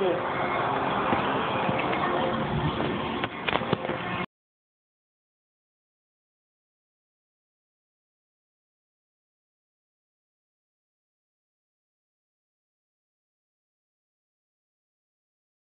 Okay.